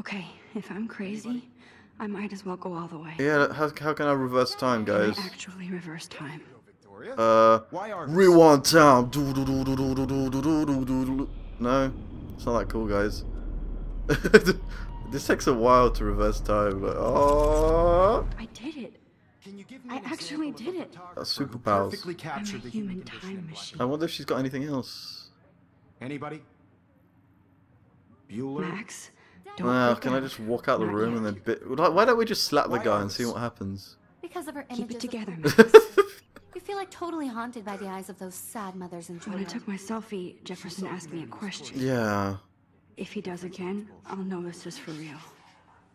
Okay, if I'm crazy, I might as well go all the way. Yeah, how, how can I reverse time, guys? Can I actually reverse time. Uh, rewind time. No, it's not that cool, guys. this takes a while to reverse time. But, oh. I did it. Can you give me I actually did it. That's superpowers. I'm a human time machine. I wonder if she's got anything else. Anybody? Bueller? Max? Don't Well, freak can I just walk out the Not room yet. and then bit? Like, why don't we just slap the guy are and see what happens? Because of her Keep images it together, of Max. We feel like totally haunted by the eyes of those sad mothers and When I took my selfie, Jefferson asked me a question. yeah, If he does again, I'll know this is for real.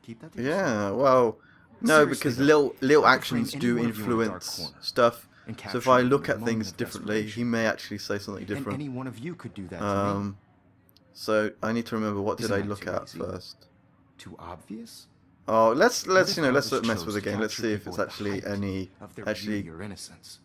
Keep that to yeah. Well, no, Seriously, because though, little little I could frame actions do one in influence corner stuff. and So if I look at things differently, he may actually say something different. And different. any one of you could do that to me. Um, so I need to remember what did I look at easy? first. Too obvious? Oh, let's let's you know let's was mess with the game. Let's see if it's actually any actually beauty or innocence.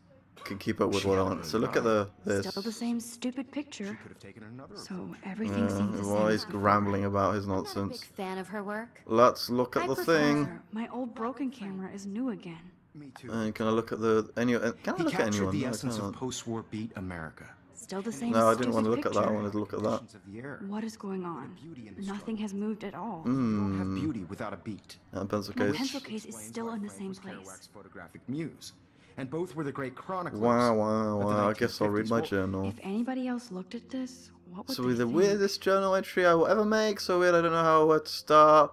can keep up with She what I had want. So look at the this. Still the same stupid picture. She could have taken another So approach. everything seems the Uh, while same. he's rambling about his I'm not a nonsense. big fan of her work. Let's look at I the thing. her. My old broken camera is new again. Me too. And can I look at the any? uh, Can I he look at anyone? the No, I essence of post-war beat America. Still the same No, I didn't want to look at that. I wanted to look at that. Conditions of the air. What is going on? beauty in the Nothing has moved at all. You don't have Hmm. beauty without a beat. And pencil My case. pencil case is still in the same place. Photographic muse. And both were the great chroniclers. Wow, wow, wow. I guess I'll read my journal. If anybody else looked at this, what would So they with the think? weirdest journal entry I will ever make. So weird, I don't know how where to start.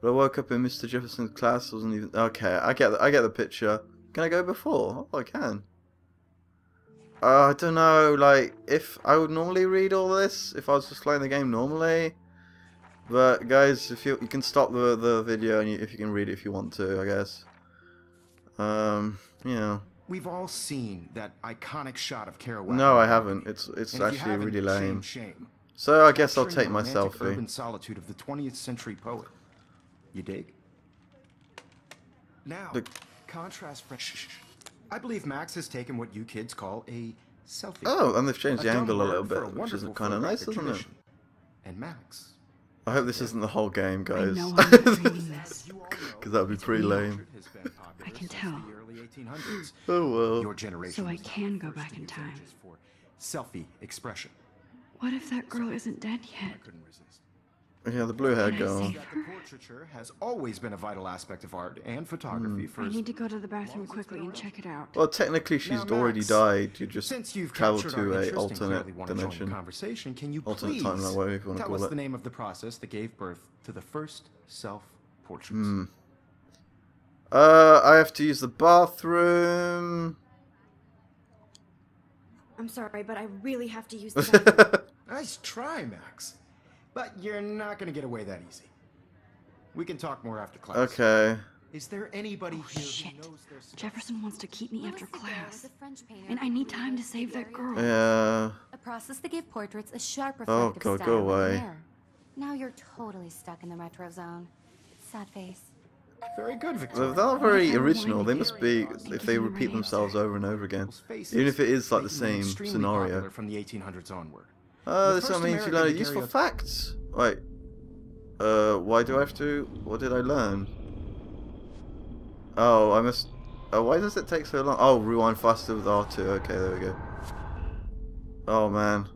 But I woke up in Mr. Jefferson's class. Wasn't even okay. I get the, I get the picture. Can I go before? Oh, I can. Uh, I don't know. Like if I would normally read all this if I was just playing the game normally. But guys, if you you can stop the the video and you, if you can read it if you want to, I guess. Um, yeah. We've all seen that iconic shot of Kerouac. No, I haven't. It's it's And actually really lame. Shame. So I guess I'll take my selfie. Urban solitude of the 20th century poet. You dig? Now, The- contrast. Shh. I believe Max has taken what you kids call a selfie. Oh, and they've changed the angle a little for bit, which wonderful isn't kind of nice, photographic isn't it? And Max. I hope this isn't the whole game, guys. know I'm not dreaming this. Because that would be pretty lame. Has been popular I can tell. Early 1800s. Oh well. Your generation. So I can go back in time. selfie expression. What if that girl isn't dead yet? I couldn't resist. Yeah, the blue haired Can girl. the portraiture has always been a vital aspect of art and photography for I need to go to the bathroom quickly and check it out. Well, technically, she's Now, already Max, died. You just Since you've travel captured our to a alternate clearly want to join the dimension. conversation, can you Alternate please timeline, whatever you wanna tell call us it. the name of the process that gave birth to the first self-portraits? Hmm. Uh, I have to use the bathroom. I'm sorry, but I really have to use the bathroom. Nice try, Max. But you're not going to get away that easy. We can talk more after class. okay. Is there anybody oh, here Shit. who knows their stuff? Jefferson wants to keep me Louis after class. was a French painter And I need time to save that girl. Yeah. A process that gave portraits a sharp Oh, reflective God, go style with away. Now you're totally stuck in the retro zone. Sad face. Very good, They're Victoria. not very original. They must be if they repeat themselves over and over again. Even if it is like the same scenario. From the 1800s onward. Uh, this first means you American learn useful carry facts. Wait. Uh, why do I have to? What did I learn? Oh, I must. Oh, why does it take so long? Oh, rewind faster with R2. Okay, there we go. Oh man.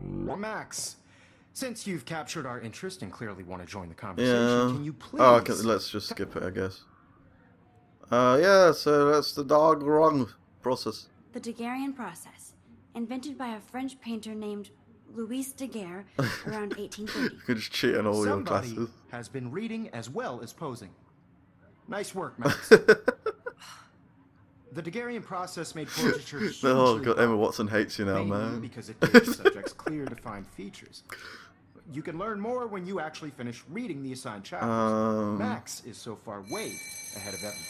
Max, since you've captured our interest and clearly want to join the conversation, Yeah. can you please? Oh, okay, let's just skip it, I guess. Uh, yeah. So that's the dog wrong process. the Daguerrean process, invented by a French painter named Louis Daguerre around 1830. You could just cheat on all your Somebody classes. has been reading as well as posing. Nice work, Max. the Daguerrean process made portraiture oh god, Emma Watson hates you now, man. because it gives subjects clear, defined features. You can learn more when you actually finish reading the assigned chapters. Um, Max is so far way ahead of everyone.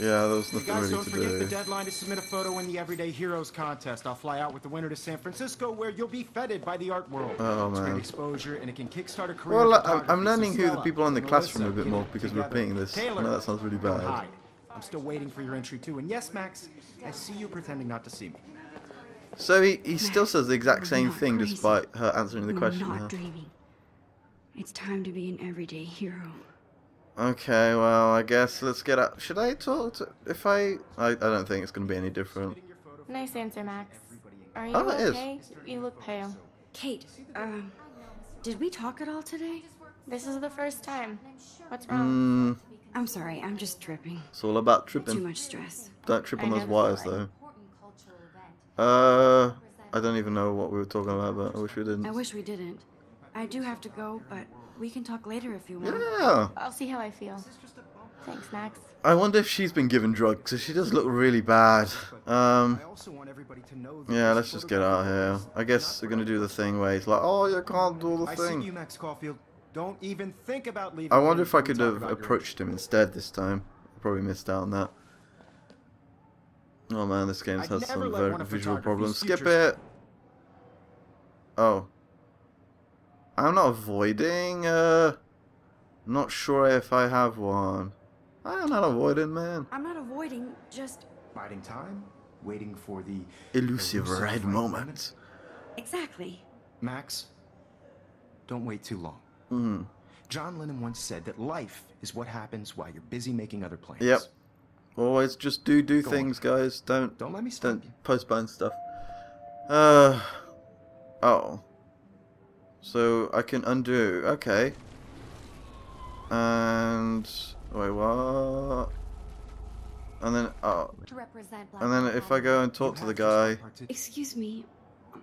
Yeah, there was You nothing guys really don't to forget do. the deadline to submit a photo in the Everyday Heroes contest. I'll fly out with the winner to San Francisco, where you'll be feted by the art world. Oh, it's man. great exposure, and it can kickstart a career. Well, I'm, I'm learning so who the Stella people in the and classroom a bit more because it we're together. repeating this. I Taylor, know that sounds really bad. hide. I'm still waiting for your entry too. And yes, Max, I see you pretending not to see me. So he, he still says the exact same thing crazy. despite her answering the We're question. not huh? dreaming. It's time to be an everyday hero. Okay, well, I guess let's get out. Should I talk to. If I. I, I don't think it's going to be any different. Nice answer, Max. Are you Oh, it is. okay? You look pale. Kate, um, did we talk at all today? This is the first time. What's wrong? Mm, I'm sorry, I'm just tripping. it's all about tripping. Too much stress. Don't trip on those wires, though. feeling. Important cultural event. Uh. I don't even know what we were talking about, but I wish we didn't. I wish we didn't. I do have to go, but we can talk later if you want. Yeah. I'll see how I feel. Thanks, Max. I wonder if she's been given drugs, because she does look really bad. Um. I also want everybody to know Yeah, let's just get out of here. I guess they're gonna do the thing where he's like, "Oh, you can't do the I see you, thing." Max Caulfield. Don't even think about leaving. I wonder if I could have approached him instead this time. I probably missed out on that. Oh man, this game has some very visual problems. Skip it. Oh, I'm not avoiding. Uh, not sure if I have one. I'm not avoiding, man. I'm not avoiding, just Biding time, waiting for the Elusive Elusive red right moment. exactly. Max. Don't wait too long. Hmm. John Lennon once said that life is what happens while you're busy making other plans. Yep. Always just do do Go on. things, guys. Don't Don't let me stop don't you. postpone stuff. Uh oh. So I can undo. Okay. And wait, what? And then oh, To represent Black and then if I go and talk to the guy, Excuse me,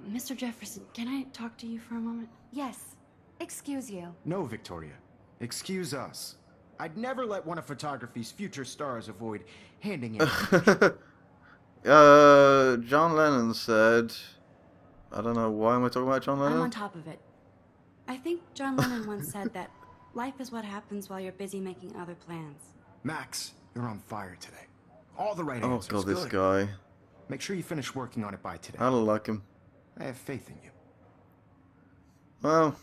Mr. Jefferson, can I talk to you for a moment? Yes. Excuse you. No, Victoria. Excuse us. I'd never let one of photography's future stars avoid handing in. uh, John Lennon said, I don't know why am I talking about John Lennon. I'm on Lennon? top of it. I think John Lennon once said that life is what happens while you're busy making other plans. Max, you're on fire today. All the right Oh answers. god, this Good. guy. Make sure you finish working on it by today. I don't like him. I have faith in you. Well,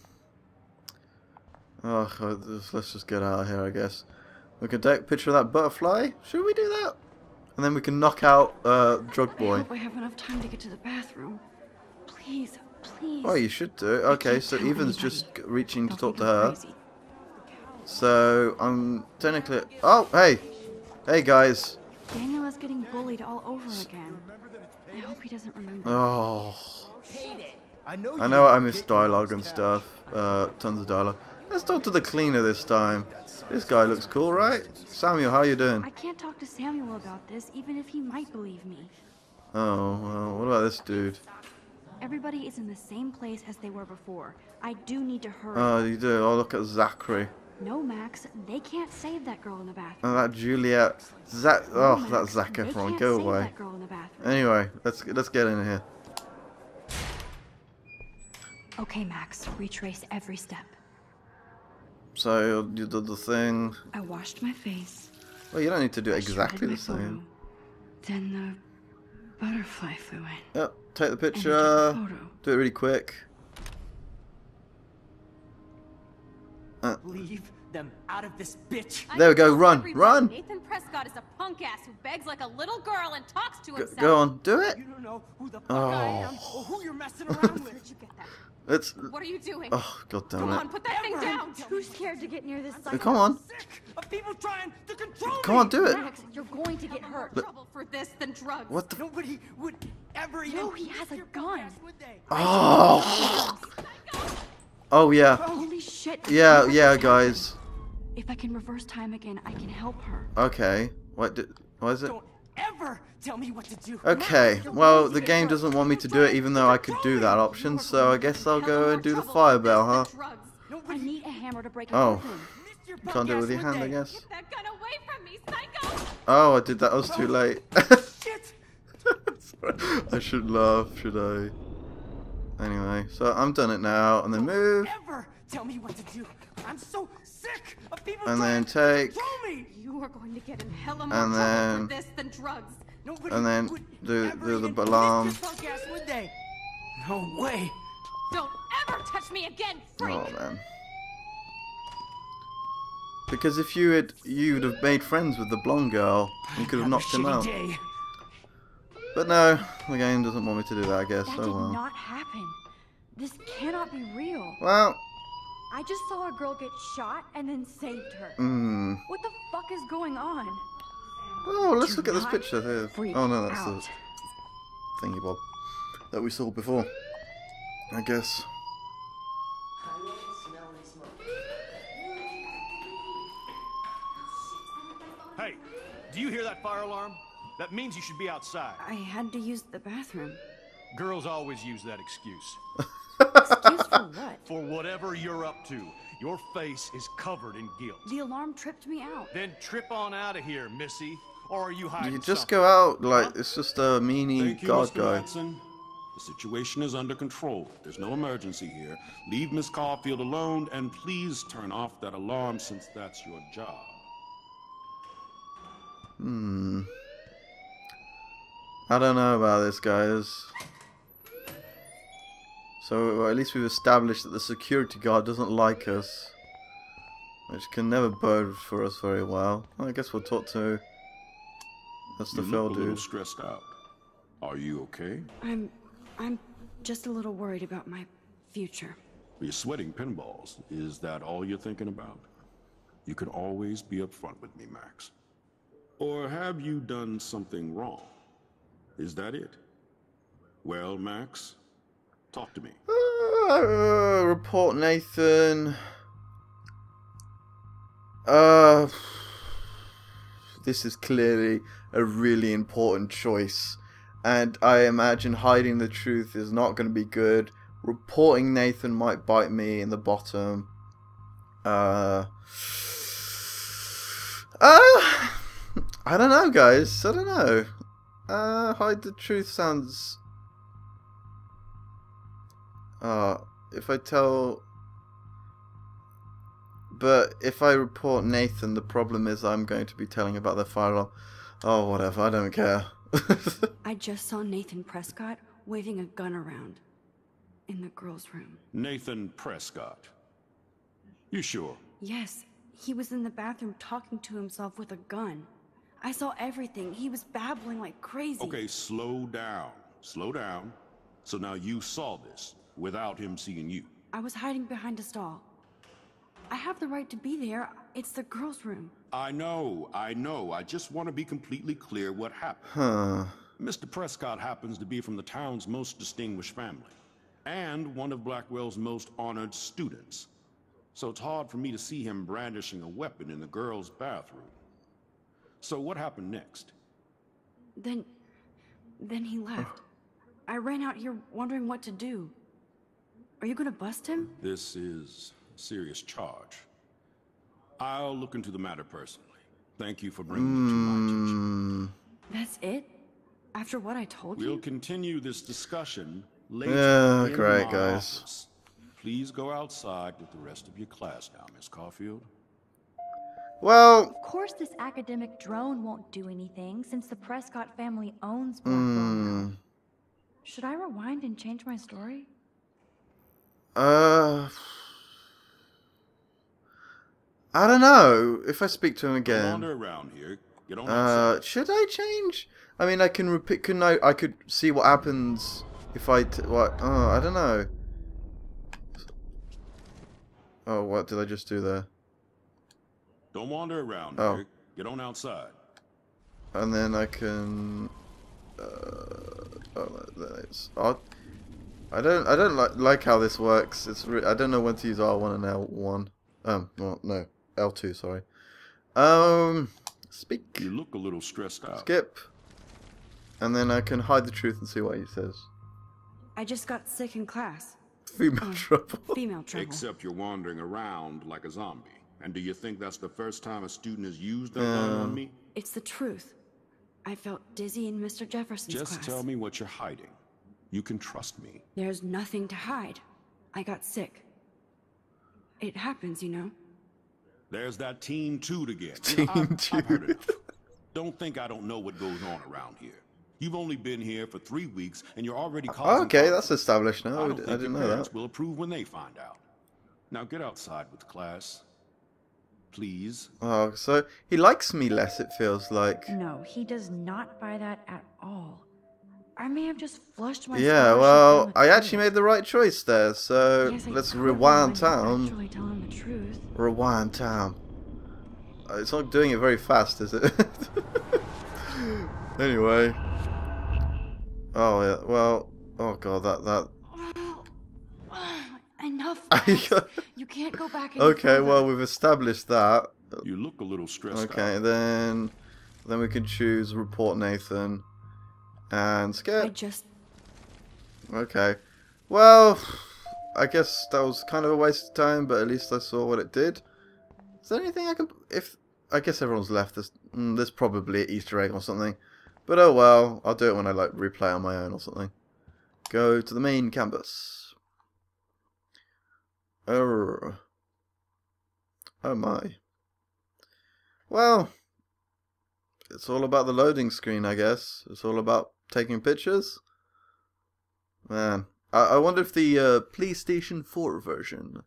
oh, let's just get out of here, I guess. We can take a picture of that butterfly. Should we do that? And then we can knock out uh, Drug I Boy. hope I have enough time to get to the bathroom. Please, please. Oh, you should do. Okay, so tell Evan's just reaching to talk to her. crazy. So I'm technically. Oh, hey, hey guys. Daniel is getting bullied all over again. I hope he doesn't remember. Oh, I know. I know I missed dialogue and stuff. Uh, tons of dialogue. Let's talk to the cleaner this time. This guy looks cool, right? Samuel, how you doing? I can't talk to Samuel about this, even if he might believe me. Oh, well, what about this dude? Everybody is in the same place as they were before. I do need to hurry. Oh, you do. Oh, look at Zachary. no, Max, they can't save that girl in the bathroom. Oh, that Juliet. Zach. No, Oh, Max, that's Zac Efron. Go away. that girl in the bathroom. Anyway, let's let's get in here. Okay, Max, retrace every step. So you did the thing. I washed my face. Well, you don't need to do I exactly the photo. same. Then the butterfly flew in. Yep. Take the picture. Do it really quick. Leave them out of this bitch. There we go. Run, run. Nathan Prescott is a punk ass who begs like a little girl and talks to himself. go on. Do it. You don't know who the fuck I am Oh. or who you're messing around with. Where'd you get that? It's. What are you doing? Oh, god damn Come it. on, put that thing down. Too scared to get near this Uh, site. Come on. Sick of people trying to control Come me. on, do it. Max, you're going to get hurt. More trouble for this than drugs. What the? Nobody would ever even. No, he has a gun. Would they? Oh. Oh yeah. Holy shit. Yeah, yeah, guys. If I can reverse time again, I can help her. Okay. What did? What is it? Don't ever tell me what to do. Okay. Well, the game doesn't want me to do it, even though I could do that option. So I guess I'll go and do the fire bell, huh? I need a hammer to break Oh. open. missed your You can't do it with your hand, I guess. Get that gun away from me, psycho! Oh, I did that. I was too oh, late. they? Shit. Sorry. I should laugh, should I? Anyway, so I'm done it now, and then move, Ever tell me what to do. I'm so sick of people and then take, control me. You are going to get in hella more And then- this than drugs. Nobody And then do- do the even alarm. miss your punk ass, would they? No way. Don't ever touch me again, freak! oh man. Because if you had, you'd have made friends with the blonde girl, you could have knocked him out. Day. But no, the game doesn't want me to do that, I guess. That Oh did well. not happen. This cannot be real. Well, I just saw a girl get shot and then saved her. Hmm. What the fuck is going on? Oh, let's Do look at this picture here. Oh no, that's out. the thingy bob that we saw before. I guess. Hey, do you hear that fire alarm? That means you should be outside. I had to use the bathroom. Girls always use that excuse. Excuse for what? For whatever you're up to, your face is covered in guilt. The alarm tripped me out. Then trip on out of here, Missy. Or are you hiding You just something? go out like it's just a meanie Thank you, guard Mr. guy. Madsen. The situation is under control. There's no emergency here. Leave Miss Caulfield alone and please turn off that alarm since that's your job. Hmm. I don't know about this, guys. So well, at least we've established that the security guard doesn't like us, which can never bode for us very well. I guess we'll talk to. That's the you Phil look a little stressed out. Are you okay? I'm I'm just a little worried about my future. You're sweating pinballs. Is that all you're thinking about? You could always be upfront with me, Max. Or have you done something wrong? Is that it? Well, Max, talk to me. Uh, report Nathan. Uh, this is clearly a really important choice, and I imagine hiding the truth is not going to be good. Reporting Nathan might bite me in the bottom. Uh, uh, I don't know, guys. I don't know. Uh, hide the truth sounds uh, if I tell. But if I report Nathan, the problem is I'm going to be telling about the fire alarm. Oh, whatever, I don't care. I just saw Nathan Prescott waving a gun around in the girls' room. Nathan Prescott. You sure? Yes, he was in the bathroom talking to himself with a gun. I saw everything. He was babbling like crazy. Okay, slow down. Slow down. So now you saw this without him seeing you. I was hiding behind a stall. I have the right to be there. It's the girls' room. I know, I know. I just want to be completely clear what happened. huh. Mr. Prescott happens to be from the town's most distinguished family and one of Blackwell's most honored students. So it's hard for me to see him brandishing a weapon in the girls' bathroom. So what happened next? Then. then he left. I ran out here wondering what to do. Are you gonna bust him? This is a serious charge. I'll look into the matter personally. Thank you for bringing it to my attention. Mm, That's it? After what I told you. We'll continue this discussion later. Yeah, in great, my guys. office. Please go outside with the rest of your class now, Miss Caulfield. Well, Of course, this academic drone won't do anything since the Prescott family owns Blackwell mm. Should I rewind and change my story? uh, I don't know if I speak to him again. wander around here. Get on. Uh, should I change? I mean, I can repeat. Can I? I could see what happens if I. T- what? Oh, I don't know. Oh, what did I just do there? Don't wander around Oh. here. Get on outside. And then I can. Uh, oh, that is odd. I don't. I don't like like how this works. It's. Re- I don't know when to use R one and L one. Um. Well, no. L two. Sorry. Um. Speak. You look a little stressed out. Skip. And then I can hide the truth and see what he says. I just got sick in class. Female trouble. Female trouble. Except you're wandering around like a zombie. And do you think that's the first time a student has used that gun on me? It's the truth. I felt dizzy in Mr. Jefferson's Just class. tell me what you're hiding. You can trust me. There's nothing to hide. I got sick. It happens, you know. There's that teen toot again. Teen I've, I've heard enough. Don't think I don't know what goes on around here. You've only been here for three weeks, and you're already causing Okay, problems. that's established now. I I, don't d- I think didn't know parents that. will approve when they find out. Now get outside with class. Please. Oh, so he likes me less, it feels like. No, he does not buy that at all. I may have just flushed my Yeah, well, I actually toilet. made the right choice there, so Guess I let's rewind have town. Actually tell him the truth. Rewind town. Uh, It's not doing it very fast, is it? anyway. Oh, yeah, well, oh god, that, that. Enough. I Max. got- you can't go back. Okay, further. well, we've established that. You look a little stressed Okay, out. then then we can choose report Nathan and I just Okay. Well, I guess that was kind of a waste of time, but at least I saw what it did. Is there anything I can if I guess everyone's left this mm, there's probably an Easter egg or something. But oh well, I'll do it when I like replay on my own or something. Go to the main campus. Oh. Oh my. Well, it's all about the loading screen, I guess. It's all about taking pictures. Man, I, I wonder if the uh, PlayStation 4 version